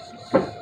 Jesus.